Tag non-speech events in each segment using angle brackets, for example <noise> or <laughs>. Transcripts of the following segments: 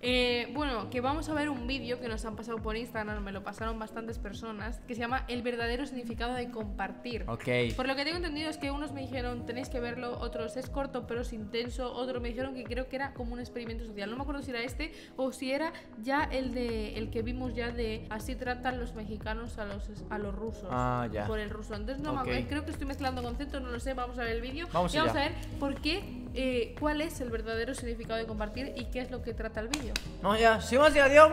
Eh, bueno, que vamos a ver un vídeo que nos han pasado por Instagram, me lo pasaron bastantes personas, que se llama El verdadero significado de compartir. Ok. Por lo que tengo entendido es que unos me dijeron tenéis que verlo, otros es corto pero es intenso, otros me dijeron que creo que era como un experimento social. No me acuerdo si era este o si era ya el de el que vimos ya de así tratan los mexicanos a los a los rusos Ah, ya. por el ruso. Entonces no me acuerdo, creo que estoy mezclando conceptos, no lo sé, vamos a ver el vídeo y vamos allá. a ver por qué eh, cuál es el verdadero significado de compartir y qué es lo que trata el vídeo. Vamos ya, sin más dilación,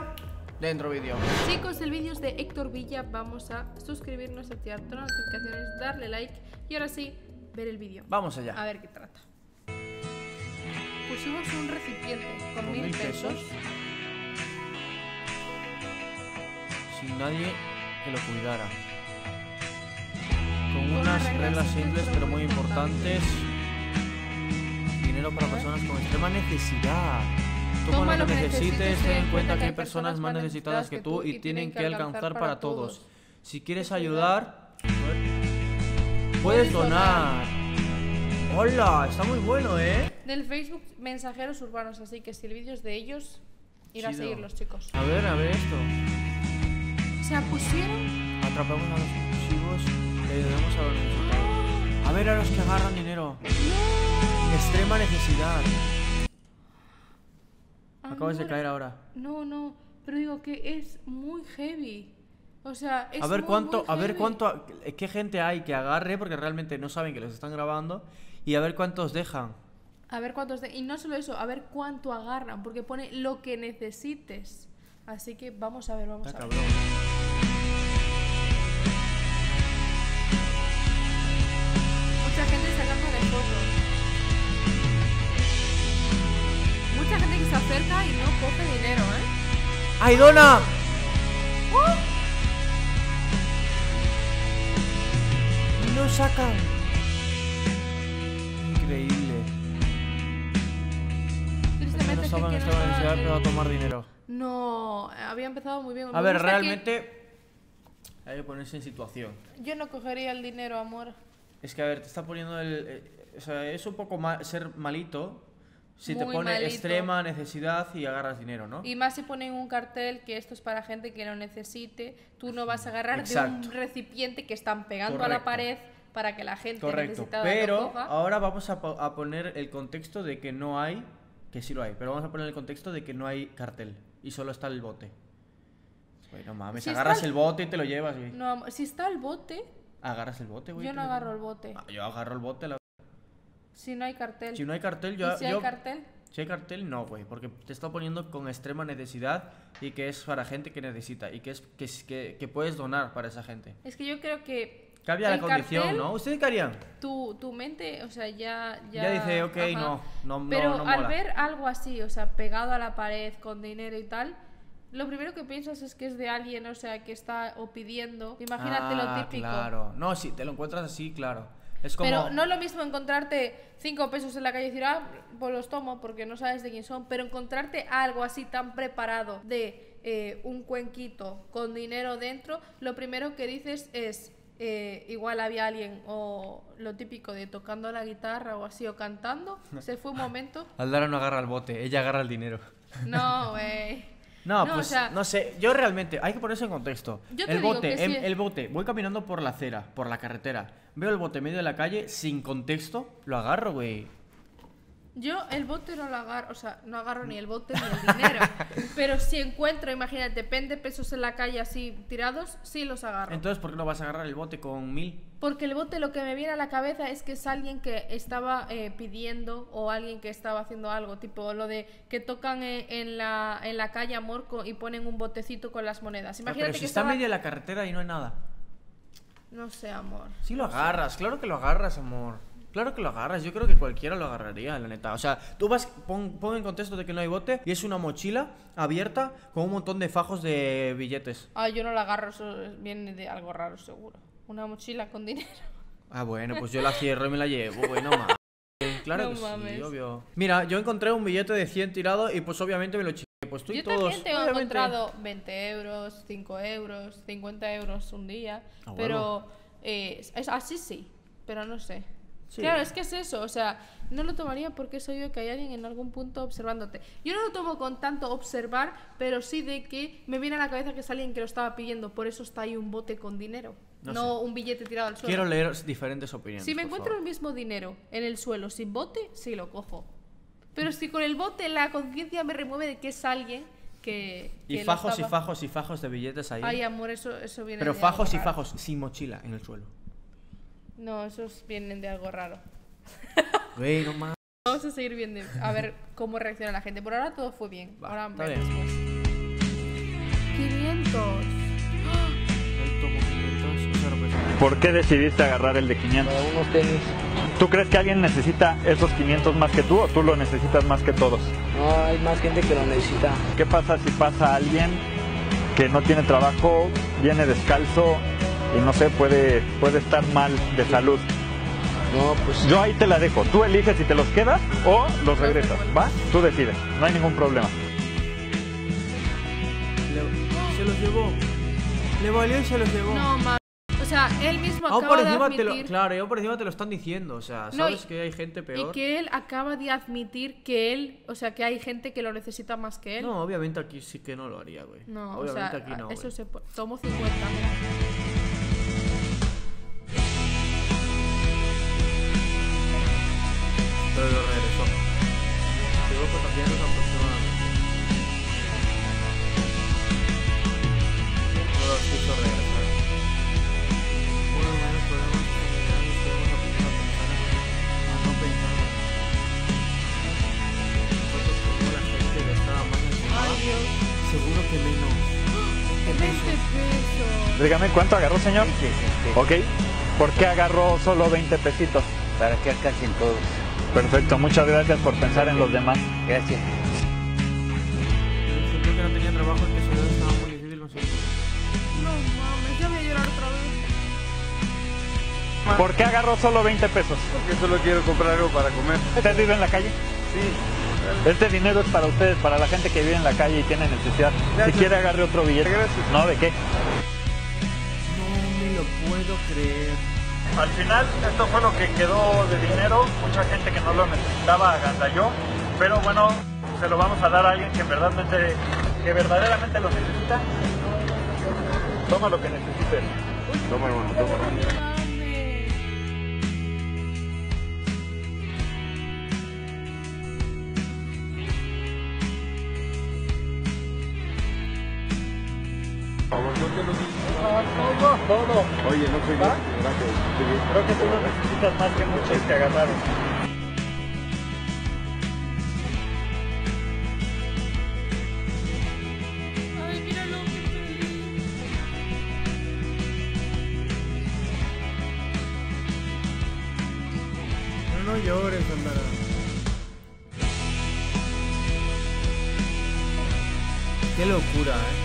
dentro vídeo. Chicos, el vídeo es de Héctor Villa. Vamos a suscribirnos, activar todas las notificaciones, darle like y ahora sí, ver el vídeo. Vamos allá. A ver qué trata. Pusimos un recipiente con Con mil mil pesos. pesos. Sin nadie que lo cuidara. Con Con unas reglas simples pero muy importantes. Dinero para personas con extrema necesidad. Toma lo que necesites, ten en cuenta que hay personas más necesitadas que tú y tienen que alcanzar para todos. Si quieres ayudar, puedes donar. Hola, está muy bueno, ¿eh? Del Facebook Mensajeros Urbanos, así que si el vídeo es de ellos, ir a Chido. seguirlos, chicos. A ver, a ver esto. Se pusieron. Atrapamos a los impulsivos y ayudamos a los necesitados. A ver a los que agarran dinero. En extrema necesidad. Acabas de caer ahora. No, no, pero digo que es muy heavy. O sea, es A ver muy, cuánto, muy a ver cuánto, qué gente hay que agarre porque realmente no saben que los están grabando y a ver cuántos dejan. A ver cuántos de... Y no solo eso, a ver cuánto agarran, porque pone lo que necesites. Así que vamos a ver, vamos Está a ver. cabrón. Y no coge dinero, ¿eh? ¡Ay, dona! Y lo sacan. Increíble. Tristemente No es que estaban en aquí no a tomar dinero. No, había empezado muy bien. A Me ver, que- realmente hay que ponerse en situación. Yo no cogería el dinero, amor. Es que, a ver, te está poniendo el... eh, o sea, es un poco ser malito si te pone malito. extrema necesidad y agarras dinero, ¿no? Y más si ponen un cartel que esto es para gente que lo necesite, tú no vas a agarrar de un recipiente que están pegando a la pared para que la gente Correcto. necesitada lo Pero coja. ahora vamos a, po- a poner el contexto de que no hay... Que sí lo hay, pero vamos a poner el contexto de que no hay cartel y solo está el bote. Güey, no mames, Si agarras el bote y te lo llevas, güey. No, si está el bote, Agarras el bote, güey. yo no agarro el bote. Ah, yo agarro el bote. la- Si no hay cartel. Si no hay cartel, ¿Y yo... si yo- hay cartel? Si hay cartel, no, güey, porque te está poniendo con extrema necesidad y que es para gente que necesita y que es que, que, que puedes donar para esa gente. Es que yo creo que Cambia la condición, cartel, ¿no? ¿Ustedes qué harían? Tu, tu mente, o sea, ya... Ya, Ya dice, ok, ajá. no, no, no, Pero no al mola. ver algo así, o sea, pegado a la pared con dinero y tal, lo primero que piensas es que es de alguien, o sea, que está o pidiendo. Imagínate Ah, lo típico. Claro, no, si te lo encuentras así, claro. Es como. Pero no es lo mismo encontrarte cinco pesos en la calle y decir, ah, pues los tomo porque no sabes de quién son, pero encontrarte algo así tan preparado de eh, un cuenquito con dinero dentro, lo primero que dices es, eh, igual había alguien o lo típico de tocando la guitarra o así o cantando, <laughs> se fue un momento. Aldara no agarra el bote, ella agarra el dinero. No, <laughs> güey. No, No, o pues sea- no sé, yo realmente, hay que ponerse en contexto. Yo te el digo bote, que em- sí. el bote, voy caminando por la acera, por la carretera, veo el bote en medio de la calle, sin contexto, lo agarro, güey. Yo el bote no lo agarro, o sea, no agarro ni el bote ni el <laughs> dinero. pero si encuentro, imagínate, 20 pesos en la calle así tirados, sí los agarro. Entonces, ¿por qué no vas a agarrar el bote con mil? Porque el bote lo que me viene a la cabeza es que es alguien que estaba eh, pidiendo o alguien que estaba haciendo algo, tipo lo de que tocan eh, en, la, en la calle amor y ponen un botecito con las monedas. Ah, Imagínate pero si que está estaba... medio de la carretera y no hay nada. No sé, amor. Sí lo agarras, claro que lo agarras, amor. Claro que lo agarras, yo creo que cualquiera lo agarraría, la neta. O sea, tú vas, pon, pon en contexto de que no hay bote y es una mochila abierta con un montón de fajos de billetes. Ah, yo no la agarro, eso viene de algo raro seguro. Una mochila con dinero. Ah, bueno, pues yo la cierro y me la llevo, güey, no mames. Claro No que sí, mames. obvio. Mira, yo encontré un billete de 100 tirado y pues obviamente me lo chingué. Pues tú y Yo todos. también tengo obviamente. encontrado 20 euros, 5 euros, 50 euros un día, A huevo. pero eh, es, así sí, pero no sé. Claro, es que es eso, o sea, no lo tomaría porque soy yo que hay alguien en algún punto observándote. Yo no lo tomo con tanto observar, pero sí de que me viene a la cabeza que es alguien que lo estaba pidiendo, por eso está ahí un bote con dinero, no, un billete tirado al suelo. Quiero leer diferentes opiniones. Si me encuentro el mismo dinero en el suelo sin bote, sí lo cojo. Pero si con el bote la conciencia me remueve de que es alguien que... y fajos y fajos y fajos de billetes ahí. Ay, amor, eso, eso viene Pero fajos y fajos, sin mochila en el suelo. No, esos vienen de algo raro. Güey, no más. Vamos a seguir viendo, a ver cómo reacciona la gente. Por ahora todo fue bien. ahora está bien. 500. ¿Por qué decidiste agarrar el de 500? Para unos tenis. ¿Tú crees que alguien necesita esos 500 más que tú o tú lo necesitas más que todos? No, hay más gente que lo necesita. ¿Qué pasa si pasa alguien que no tiene trabajo, viene descalzo y no sé, puede, puede estar mal de salud? No, pues. Yo ahí te la dejo. Tú eliges si te los quedas o los regresas. ¿Va? Tú decides. No hay ningún problema. se los llevó. Le valió y se los llevó. No, ma o sea, él mismo ah, acaba de admitir... Te lo, claro, yo por encima te lo están diciendo, o sea, sabes que hay gente peor. Y que él acaba de admitir que él, o sea, que hay gente que lo necesita más que él. No, obviamente aquí sí que no lo haría, güey. No, obviamente o sea, aquí no. Eso se Tomo 50. Pero Dígame, ¿cuánto agarró, señor? Sí, sí, Ok. ¿Por qué agarró solo 20 pesitos? Para que alcancen todos. Perfecto, muchas gracias por pensar en los demás. Gracias. Creo que no tenía trabajo, el que se estaba muy difícil conseguir. No mames, ya voy a llorar otra vez. ¿Por qué agarró solo 20 pesos? Porque solo quiero comprar algo para comer. ¿Usted vive en la calle? Sí. Este dinero es para ustedes, para la gente que vive en la calle y tiene necesidad. Si quiere agarre otro billete. Gracias. No, ¿de qué? Puedo creer. Al final, esto fue lo que quedó de dinero. Mucha gente que no lo necesitaba agandalló. Pero bueno, se lo vamos a dar a alguien que verdaderamente, que verdaderamente lo necesita. Toma lo que necesites. Toma, hermano, toma. Todo. Oye, no soy yo. Gracias. Creo que tú lo necesitas más que muchos que agarraron. Ay, míralo, qué feliz. No, no llores, Andara. Qué locura, eh.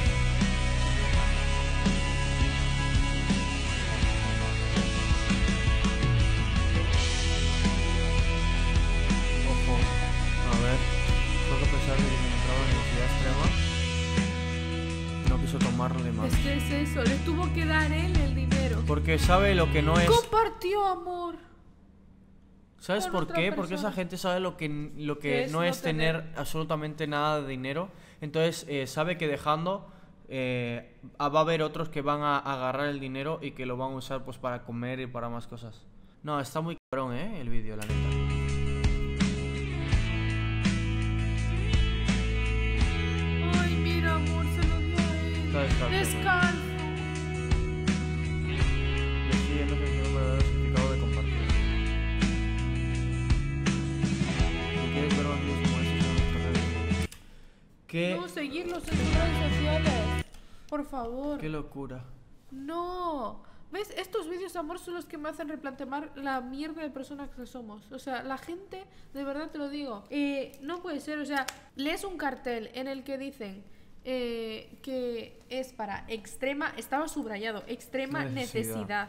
No tomarle más. Es que es eso, le tuvo que dar él el dinero. Porque sabe lo que no es. Compartió amor. ¿Sabes por qué? Porque esa persona. gente sabe lo que, lo que Que es no no es tener, tener. absolutamente nada de dinero. Entonces eh, sabe que dejando eh, va a haber otros que van a agarrar el dinero y que lo van a usar pues para comer y para más cosas. No, está muy cabrón, ¿eh? El vídeo, la neta. Descalzo. Descalzo. Decide no sé si un verdadero certificado de compartir. Si quieres ver más vídeos como estos en nuestras redes sociales. ¿Qué? No, seguirlos en sus redes sociales. Por favor. Qué locura. No. ¿Ves? Estos vídeos de amor son los que me hacen replantear la mierda de personas que somos. O sea, la gente, de verdad te lo digo, eh, no puede ser. O sea, lees un cartel en el que dicen eh, que es para extrema, estaba subrayado, extrema Necesidad. necesidad.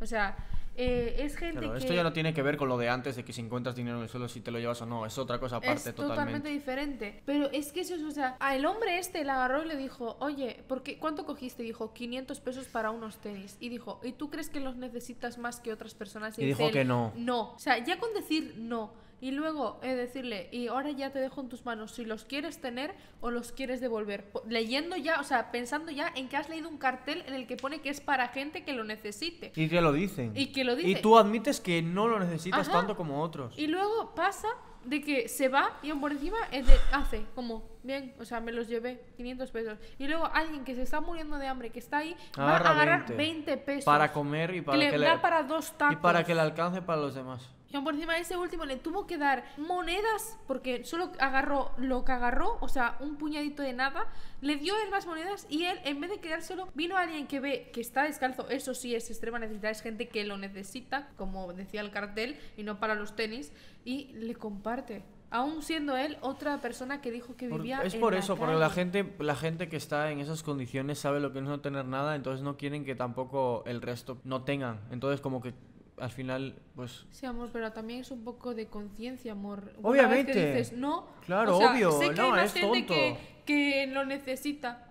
O sea, eh, es gente Claro, que... esto ya no tiene que ver con lo de antes de que si encuentras dinero en el suelo si te lo llevas o no, es otra cosa aparte es totalmente. totalmente. diferente. Pero es que eso es, o sea, a el hombre este le agarró y le dijo, oye, ¿por qué, ¿cuánto cogiste? Y dijo, 500 pesos para unos tenis. Y dijo, ¿y tú crees que los necesitas más que otras personas? Y dice dijo él, que no. No. O sea, ya con decir no. Y luego eh, decirle, y ahora ya te dejo en tus manos si los quieres tener o los quieres devolver. Leyendo ya, o sea, pensando ya en que has leído un cartel en el que pone que es para gente que lo necesite. Y que lo dicen. Y que lo Y dice. tú admites que no lo necesitas Ajá. tanto como otros. Y luego pasa de que se va y por encima es de- hace como, bien, o sea, me los llevé, 500 pesos. Y luego alguien que se está muriendo de hambre, que está ahí, va a Agarra agarrar 20. 20, pesos. Para comer y para que que, le le, da para dos tacos. y para que le alcance para los demás. Y aún por encima ese último le tuvo que dar monedas porque solo agarró lo que agarró, o sea, un puñadito de nada, le dio él las monedas y él, en vez de quedárselo, vino alguien que ve que está descalzo, eso sí es extrema necesidad, es gente que lo necesita, como decía el cartel, y no para los tenis, y le comparte. Aún siendo él otra persona que dijo que vivía es en por la eso, porque la gente, la gente que está en esas condiciones sabe lo que es no tener nada, entonces no quieren que tampoco el resto no tengan. Entonces como que al final, pues Sí, amor, pero también es un poco de conciencia, amor. Una vez que Obviamente. dices, no, Claro, o sea, obvio, Sé que hay no, más es gente tonto. que, que lo necesita.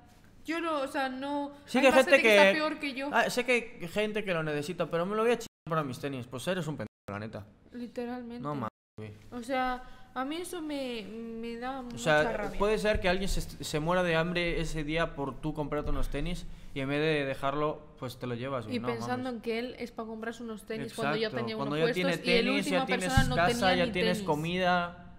Yo no, o sea, no. Sí hay que hay gente que... está peor que yo. Ah, sé que hay gente que lo necesita, pero me lo voy a chingar para mis tenis. Pues eres un pendejo, la neta. Literalmente. No mames. O sea, a mí eso me, me da O mucha sea, rabia. puede ser que alguien se, se muera de hambre ese día por tú comprarte unos tenis y en vez de dejarlo, pues te lo llevas. Y no, pensando mames. en que él es para comprarse unos tenis cuando ya Exacto, tenía cuando unos ya tiene puestos y el tenis, última ya tienes persona no casa, tenía ya ni tienes tenis. comida.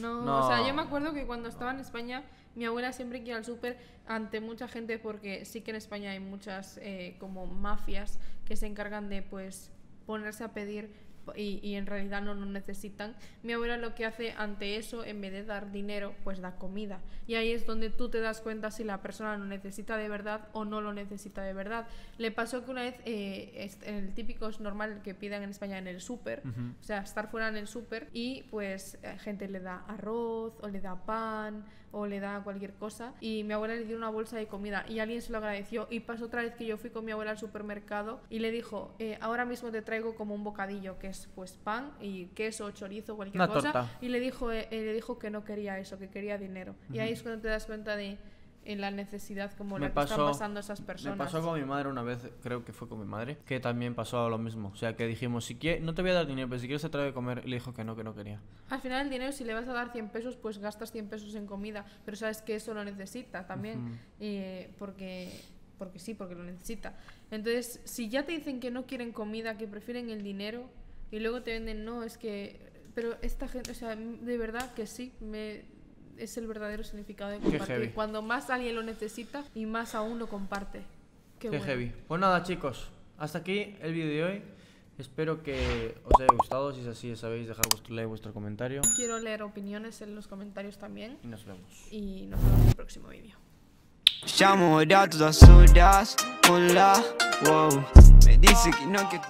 No, No. o sea, yo me acuerdo que cuando estaba en España, mi abuela siempre que iba al súper ante mucha gente, porque sí que en España hay muchas eh, como mafias que se encargan de pues ponerse a pedir y, y en realidad no lo necesitan. Mi abuela lo que hace ante eso, en vez de dar dinero, pues da comida. Y ahí es donde tú te das cuenta si la persona lo necesita de verdad o no lo necesita de verdad. Le pasó que una vez, eh, el típico es normal que pidan en España en el súper, Ujú. o sea, estar fuera en el súper y pues eh, gente le da arroz o le da pan o le da cualquier cosa y mi abuela le dio una bolsa de comida y alguien se lo agradeció y pasó otra vez que yo fui con mi abuela al supermercado y le dijo eh, ahora mismo te traigo como un bocadillo que es pues pan y queso chorizo cualquier Una cosa torta. y le dijo eh, eh, le dijo que no quería eso que quería dinero y ahí es cuando te das cuenta de en la necesidad como Me la que están pasó- pasando esas personas Me pasó con mi madre una vez, creo que fue con mi madre, que también pasó lo mismo. O sea, que dijimos, si quieres, no te voy a dar dinero, pero si quieres te traigo de comer. Y le dijo que no, que no quería. Al final el dinero, si le vas a dar 100 pesos, pues gastas 100 pesos en comida, pero sabes que eso lo necesita también, Ujú. eh, porque, porque sí, porque lo necesita. Entonces, si ya te dicen que no quieren comida, que prefieren el dinero, y luego te venden, no, es que... Pero esta gente, o sea, de verdad que sí, me, es el verdadero significado de compartir. Cuando más alguien lo necesita y más aún lo comparte. Qué, Qué bueno. heavy. Pues nada, chicos, hasta aquí el vídeo de hoy. Espero que os haya gustado. Si es así, ya sabéis, dejar vuestro like, vuestro comentario. Quiero leer opiniones en los comentarios también. Y nos vemos. Y nos vemos en el próximo vídeo. Siamo da todas horas, hola, wow Me dice que no que